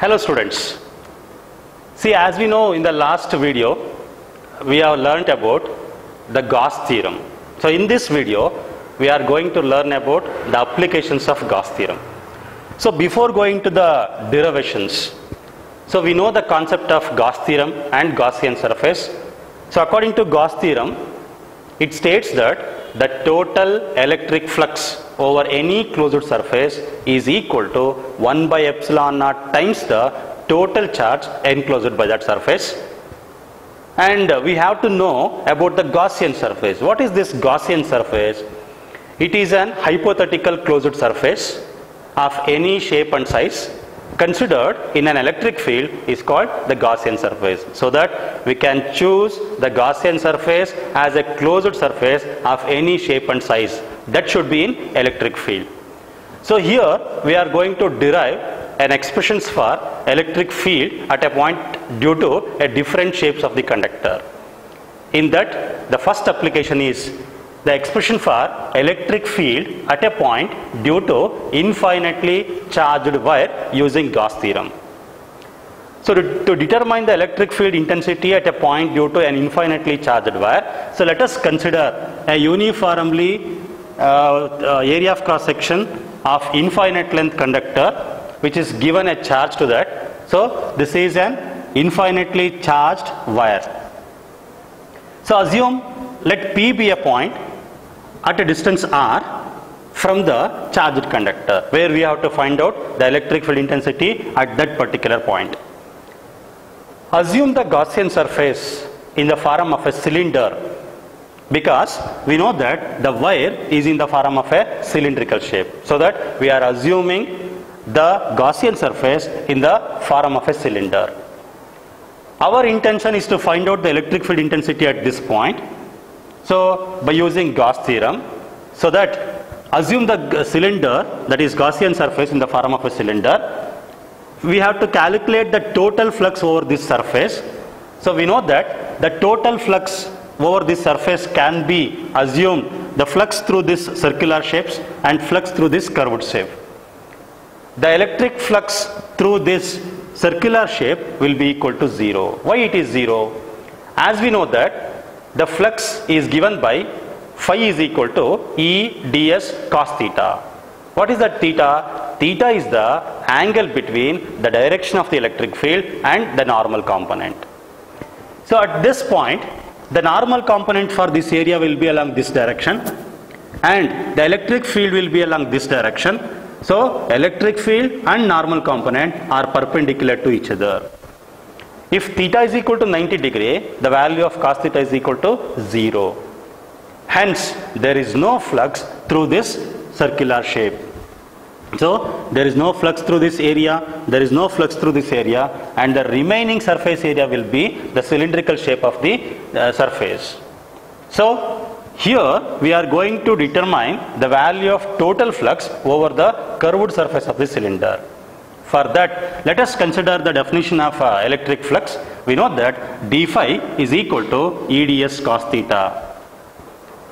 Hello students. See as we know in the last video we have learnt about the Gauss theorem. So in this video we are going to learn about the applications of Gauss theorem. So before going to the derivations, so we know the concept of Gauss theorem and Gaussian surface. So according to Gauss theorem, it states that the total electric flux over any closed surface is equal to 1 by epsilon naught times the total charge enclosed by that surface. And we have to know about the Gaussian surface. What is this Gaussian surface? It is an hypothetical closed surface of any shape and size considered in an electric field is called the Gaussian surface. So that we can choose the Gaussian surface as a closed surface of any shape and size. That should be in electric field. So here we are going to derive an expressions for electric field at a point due to a different shapes of the conductor. In that the first application is the expression for electric field at a point due to infinitely charged wire using Gauss theorem. So to, to, determine the electric field intensity at a point due to an infinitely charged wire, so let us consider a uniformly uh, uh, area of cross section of infinite length conductor which is given a charge to that. So this is an infinitely charged wire. So assume let P be a point at a distance r from the charged conductor where we have to find out the electric field intensity at that particular point. Assume the Gaussian surface in the form of a cylinder because we know that the wire is in the form of a cylindrical shape. So that we are assuming the Gaussian surface in the form of a cylinder. Our intention is to find out the electric field intensity at this point. So by using Gauss theorem, so that assume the cylinder that is Gaussian surface in the form of a cylinder, we have to calculate the total flux over this surface. So we know that the total flux over this surface can be assumed the flux through this circular shapes and flux through this curved shape. The electric flux through this circular shape will be equal to 0. Why it is 0? As we know that the flux is given by phi is equal to E ds cos theta. What is that theta? Theta is the angle between the direction of the electric field and the normal component. So at this point, the normal component for this area will be along this direction and the electric field will be along this direction. So electric field and normal component are perpendicular to each other. If theta is equal to 90 degree, the value of cos theta is equal to 0. Hence, there is no flux through this circular shape. So, there is no flux through this area, there is no flux through this area and the remaining surface area will be the cylindrical shape of the uh, surface. So, here we are going to determine the value of total flux over the curved surface of the cylinder. For that, let us consider the definition of uh, electric flux. We know that d phi is equal to EDS cos theta.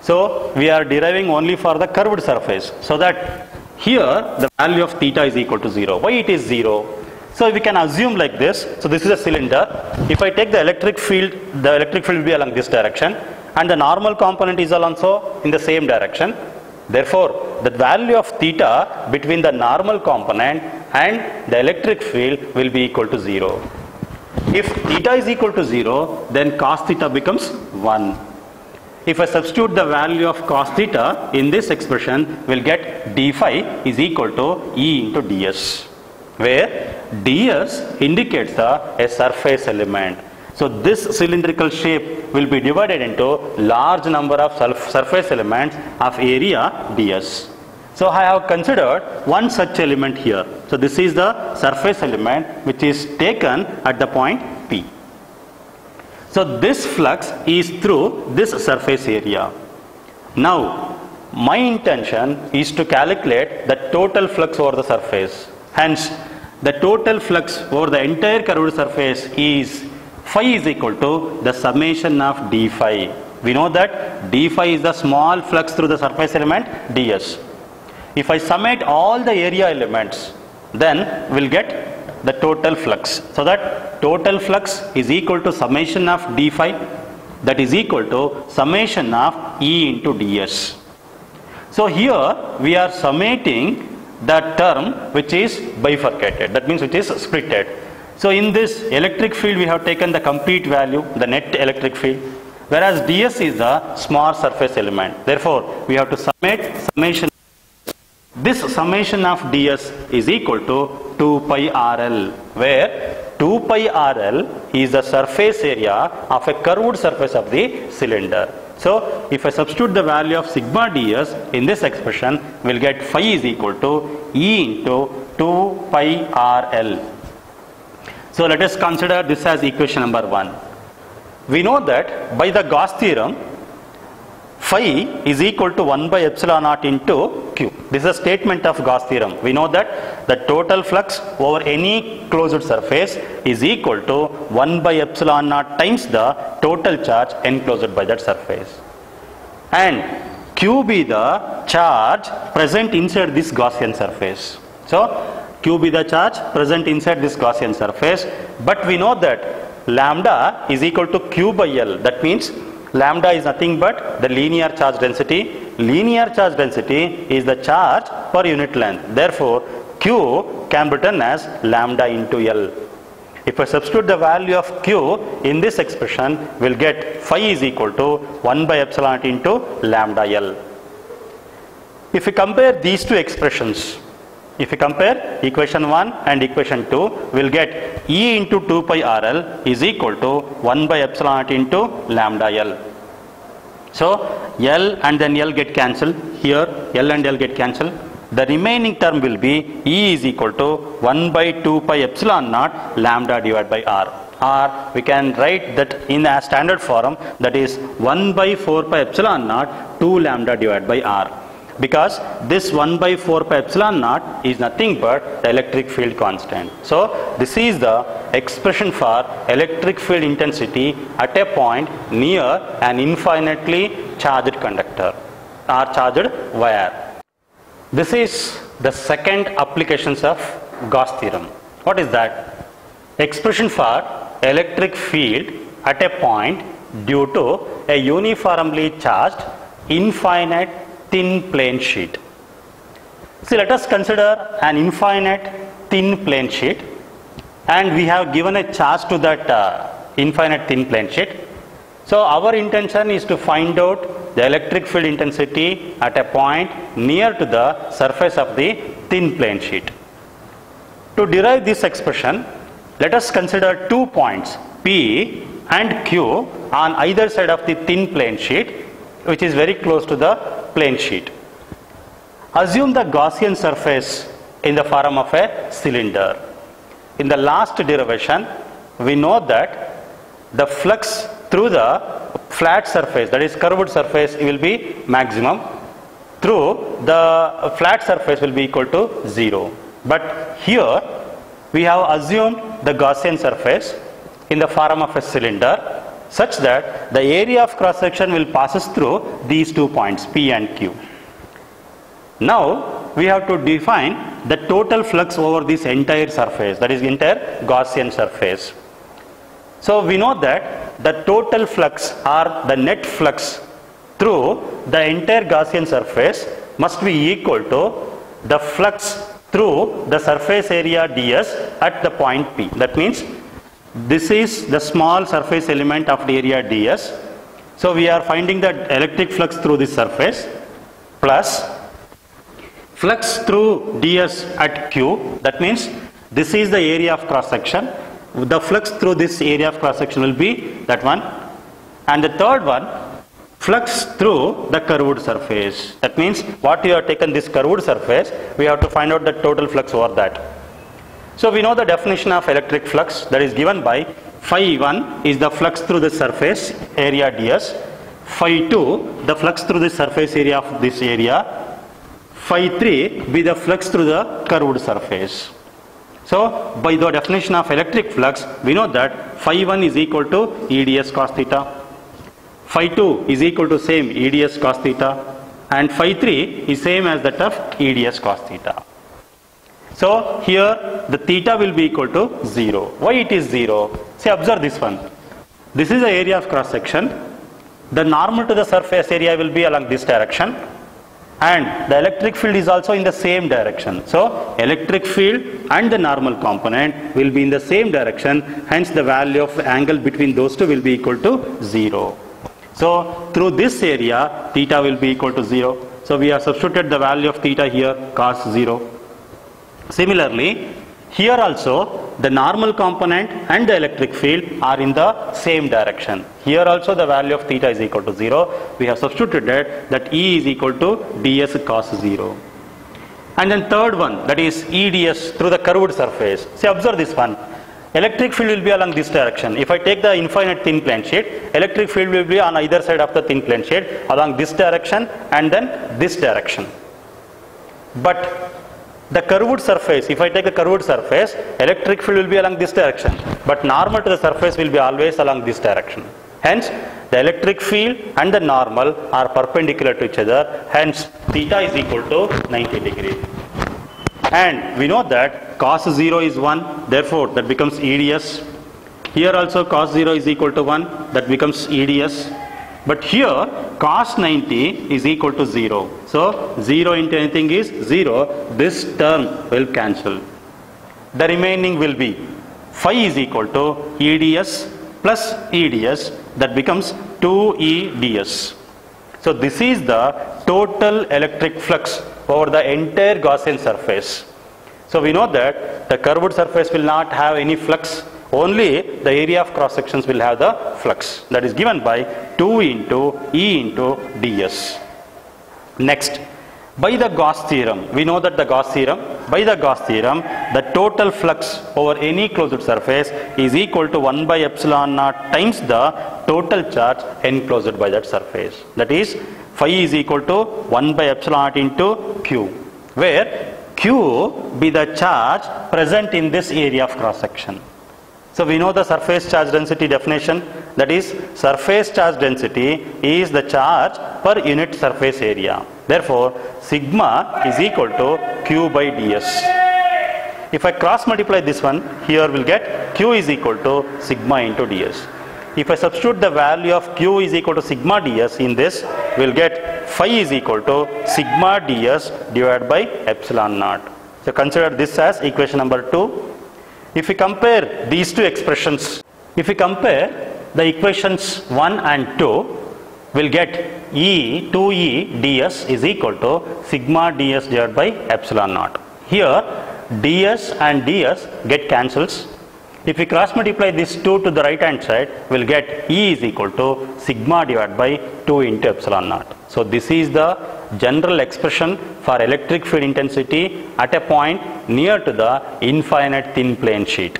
So, we are deriving only for the curved surface. So that here the value of theta is equal to 0. Why it is 0? So we can assume like this. So this is a cylinder. If I take the electric field, the electric field will be along this direction and the normal component is also in the same direction. Therefore, the value of theta between the normal component and the electric field will be equal to 0. If theta is equal to 0, then cos theta becomes 1. If I substitute the value of cos theta in this expression, we'll get d phi is equal to E into ds, where ds indicates the a surface element. So this cylindrical shape will be divided into large number of surface elements of area ds. So I have considered one such element here. So this is the surface element which is taken at the point P. So this flux is through this surface area. Now my intention is to calculate the total flux over the surface. Hence the total flux over the entire curved surface is phi is equal to the summation of d phi. We know that d phi is the small flux through the surface element ds. If I summate all the area elements then we'll get the total flux. So that total flux is equal to summation of d phi that is equal to summation of E into ds. So here we are summating the term which is bifurcated that means which is splitted. So in this electric field we have taken the complete value the net electric field whereas ds is the small surface element. Therefore we have to summate summation this summation of ds is equal to 2 pi rl where 2 pi rl is the surface area of a curved surface of the cylinder. So if I substitute the value of sigma ds in this expression we'll get phi is equal to E into 2 pi rl. So let us consider this as equation number 1. We know that by the Gauss theorem phi is equal to 1 by epsilon naught into q. This is a statement of Gauss theorem. We know that the total flux over any closed surface is equal to 1 by epsilon naught times the total charge enclosed by that surface. And q be the charge present inside this Gaussian surface. So q be the charge present inside this Gaussian surface. But we know that lambda is equal to q by L. That means lambda is nothing but the linear charge density. Linear charge density is the charge per unit length. Therefore, q can be written as lambda into L. If I substitute the value of q in this expression, we'll get phi is equal to 1 by epsilon naught into lambda L. If we compare these two expressions, if we compare equation 1 and equation 2, we'll get E into 2 pi RL is equal to 1 by epsilon naught into lambda L. So L and then L get cancelled. Here L and L get cancelled. The remaining term will be E is equal to 1 by 2 pi epsilon naught lambda divided by R. Or we can write that in a standard form that is 1 by 4 pi epsilon naught 2 lambda divided by R because this 1 by 4 pi epsilon naught is nothing but the electric field constant. So this is the expression for electric field intensity at a point near an infinitely charged conductor or charged wire. This is the second applications of Gauss theorem. What is that? Expression for electric field at a point due to a uniformly charged infinite thin plane sheet. See, let us consider an infinite thin plane sheet and we have given a charge to that uh, infinite thin plane sheet. So, our intention is to find out the electric field intensity at a point near to the surface of the thin plane sheet. To derive this expression, let us consider two points P and Q on either side of the thin plane sheet which is very close to the plane sheet. Assume the Gaussian surface in the form of a cylinder. In the last derivation, we know that the flux through the flat surface, that is curved surface, will be maximum. Through the flat surface will be equal to 0. But here, we have assumed the Gaussian surface in the form of a cylinder such that the area of cross section will passes through these two points P and Q. Now we have to define the total flux over this entire surface that is entire Gaussian surface. So we know that the total flux or the net flux through the entire Gaussian surface must be equal to the flux through the surface area ds at the point P. That means this is the small surface element of the area ds. So we are finding the electric flux through this surface plus flux through ds at q. That means this is the area of cross section. The flux through this area of cross section will be that one. And the third one flux through the curved surface. That means what you have taken this curved surface, we have to find out the total flux over that. So we know the definition of electric flux that is given by phi 1 is the flux through the surface area ds, phi 2 the flux through the surface area of this area, phi 3 be the flux through the curved surface. So by the definition of electric flux we know that phi 1 is equal to EDS cos theta, phi 2 is equal to same EDS cos theta and phi 3 is same as that of EDS cos theta. So here the theta will be equal to 0. Why it is 0? See observe this one. This is the area of cross section. The normal to the surface area will be along this direction and the electric field is also in the same direction. So electric field and the normal component will be in the same direction hence the value of angle between those two will be equal to 0. So through this area theta will be equal to 0. So we have substituted the value of theta here cos 0. Similarly here also the normal component and the electric field are in the same direction. Here also the value of theta is equal to 0. We have substituted that E is equal to ds cos 0. And then third one that is EDS through the curved surface. See observe this one. Electric field will be along this direction. If I take the infinite thin plane sheet, electric field will be on either side of the thin plane sheet along this direction and then this direction. But the curved surface, if I take a curved surface, electric field will be along this direction, but normal to the surface will be always along this direction. Hence, the electric field and the normal are perpendicular to each other, hence theta is equal to 90 degree. And we know that cos 0 is 1, therefore that becomes EDS. Here also cos 0 is equal to 1, that becomes EDS. But here cos 90 is equal to 0. So 0 into anything is 0. This term will cancel. The remaining will be phi is equal to EDS plus EDS that becomes 2EDS. So this is the total electric flux over the entire Gaussian surface. So we know that the curved surface will not have any flux only the area of cross sections will have the flux that is given by 2 into E into ds. Next, by the Gauss theorem, we know that the Gauss theorem, by the Gauss theorem, the total flux over any closed surface is equal to 1 by epsilon naught times the total charge enclosed by that surface. That is, phi is equal to 1 by epsilon naught into q, where q be the charge present in this area of cross section. So we know the surface charge density definition that is surface charge density is the charge per unit surface area. Therefore, sigma is equal to q by ds. If I cross multiply this one here we'll get q is equal to sigma into ds. If I substitute the value of q is equal to sigma ds in this we'll get phi is equal to sigma ds divided by epsilon naught. So consider this as equation number 2 if we compare these two expressions, if we compare the equations 1 and 2, we'll get E 2E ds is equal to sigma ds divided by epsilon naught. Here ds and ds get cancels. If we cross multiply these two to the right hand side, we'll get E is equal to sigma divided by 2 into epsilon naught. So this is the general expression for electric field intensity at a point near to the infinite thin plane sheet.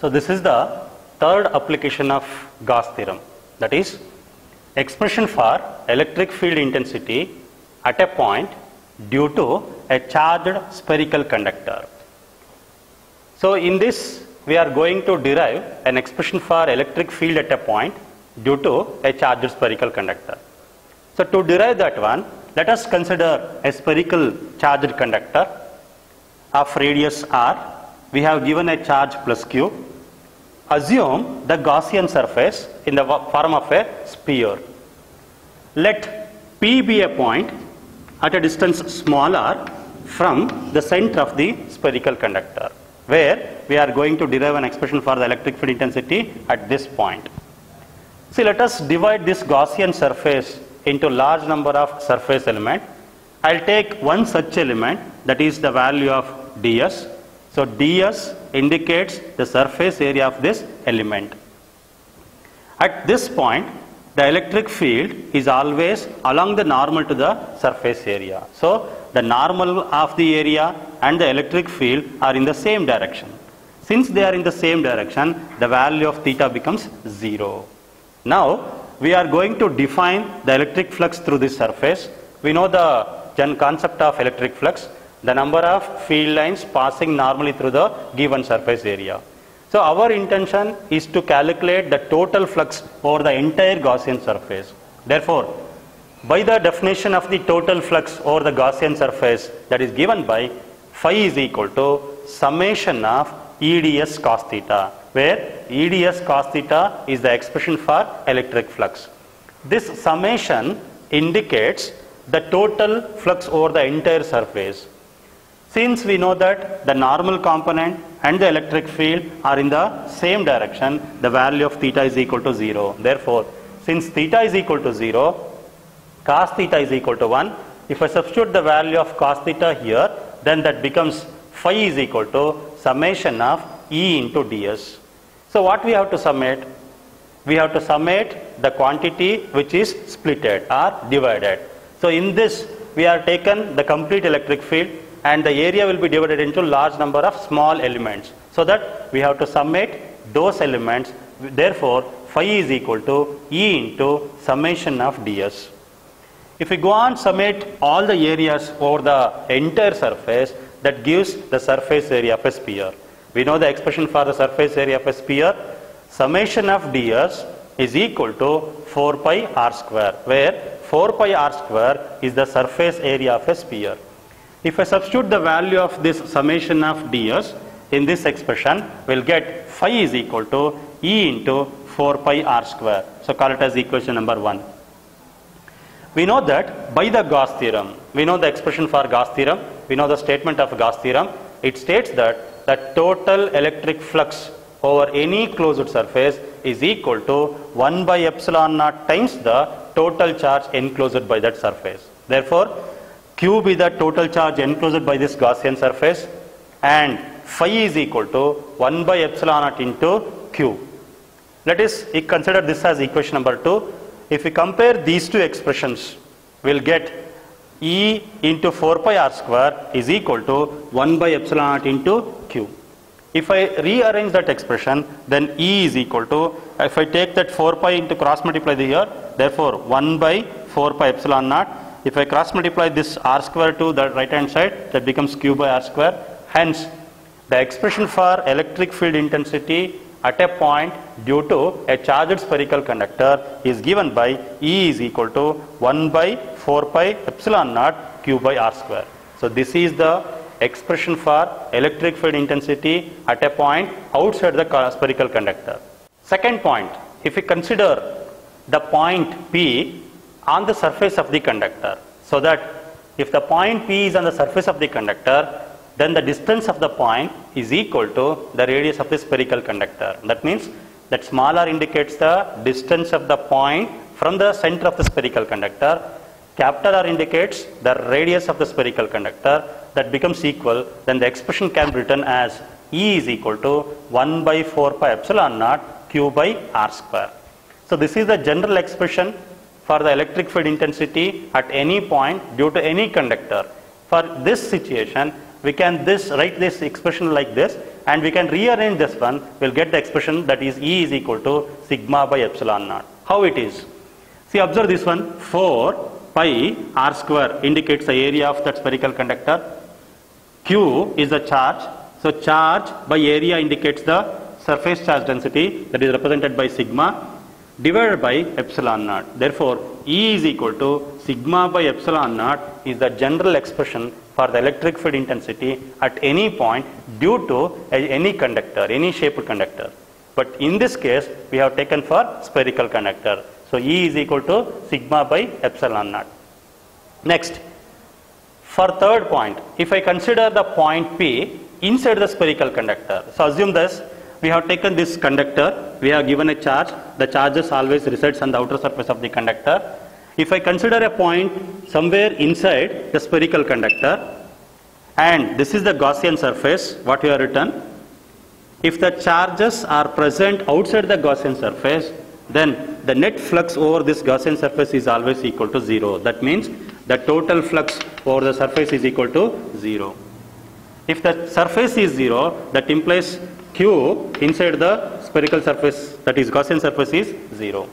So this is the third application of Gauss theorem that is expression for electric field intensity at a point due to a charged spherical conductor. So in this we are going to derive an expression for electric field at a point due to a charged spherical conductor. So to derive that one, let us consider a spherical charged conductor of radius r. We have given a charge plus q. Assume the Gaussian surface in the form of a sphere. Let P be a point at a distance small r from the center of the spherical conductor where we are going to derive an expression for the electric field intensity at this point. See, let us divide this Gaussian surface into large number of surface element. I'll take one such element that is the value of ds. So ds indicates the surface area of this element. At this point, the electric field is always along the normal to the surface area. So the normal of the area and the electric field are in the same direction. Since they are in the same direction, the value of theta becomes 0. Now, we are going to define the electric flux through this surface. We know the concept of electric flux, the number of field lines passing normally through the given surface area. So our intention is to calculate the total flux over the entire Gaussian surface. Therefore, by the definition of the total flux over the Gaussian surface that is given by phi is equal to summation of EDS cos theta, where EDS cos theta is the expression for electric flux. This summation indicates the total flux over the entire surface. Since we know that the normal component and the electric field are in the same direction, the value of theta is equal to 0. Therefore, since theta is equal to 0, cos theta is equal to 1. If I substitute the value of cos theta here, then that becomes phi is equal to summation of E into ds. So what we have to summate? We have to summate the quantity which is splitted or divided. So in this, we have taken the complete electric field and the area will be divided into large number of small elements. So that we have to summate those elements. Therefore, phi is equal to E into summation of ds. If we go on summate all the areas over the entire surface, that gives the surface area of a sphere. We know the expression for the surface area of a sphere. Summation of ds is equal to 4 pi r square, where 4 pi r square is the surface area of a sphere. If I substitute the value of this summation of ds in this expression, we'll get phi is equal to E into 4 pi r square. So call it as equation number 1. We know that by the Gauss theorem, we know the expression for Gauss theorem, we know the statement of Gauss theorem. It states that the total electric flux over any closed surface is equal to 1 by epsilon naught times the total charge enclosed by that surface. Therefore, Q be the total charge enclosed by this Gaussian surface and phi is equal to 1 by epsilon naught into Q. Let us consider this as equation number 2. If we compare these two expressions, we will get E into 4 pi r square is equal to 1 by epsilon naught into Q. If I rearrange that expression, then E is equal to, if I take that 4 pi into cross multiply the here, therefore 1 by 4 pi epsilon naught. If I cross multiply this r square to the right hand side, that becomes Q by r square. Hence, the expression for electric field intensity at a point due to a charged spherical conductor is given by E is equal to 1 by 4 pi epsilon naught q by r square. So this is the expression for electric field intensity at a point outside the spherical conductor. Second point, if we consider the point P on the surface of the conductor, so that if the point P is on the surface of the conductor, then the distance of the point is equal to the radius of the spherical conductor. That means that small r indicates the distance of the point from the center of the spherical conductor. Capital R indicates the radius of the spherical conductor that becomes equal, then the expression can be written as E is equal to 1 by 4 pi epsilon naught q by r square. So this is the general expression for the electric field intensity at any point due to any conductor. For this situation, we can this write this expression like this and we can rearrange this one we'll get the expression that is E is equal to sigma by epsilon naught. How it is? See observe this one 4 pi r square indicates the area of that spherical conductor. Q is the charge. So charge by area indicates the surface charge density that is represented by sigma divided by epsilon naught. Therefore, E is equal to sigma by epsilon naught is the general expression for the electric field intensity at any point due to any conductor, any shaped conductor. But in this case, we have taken for spherical conductor. So E is equal to sigma by epsilon naught. Next, for third point, if I consider the point P inside the spherical conductor. So assume this, we have taken this conductor, we have given a charge, the charges always resides on the outer surface of the conductor if I consider a point somewhere inside the spherical conductor and this is the Gaussian surface, what we have written, if the charges are present outside the Gaussian surface, then the net flux over this Gaussian surface is always equal to 0. That means the total flux over the surface is equal to 0. If the surface is 0, that implies Q inside the spherical surface, that is Gaussian surface is 0.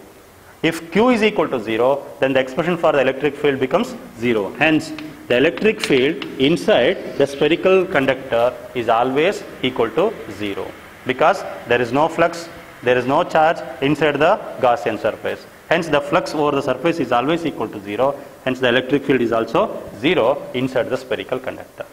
If Q is equal to 0, then the expression for the electric field becomes 0. Hence, the electric field inside the spherical conductor is always equal to 0 because there is no flux, there is no charge inside the Gaussian surface. Hence, the flux over the surface is always equal to 0. Hence, the electric field is also 0 inside the spherical conductor.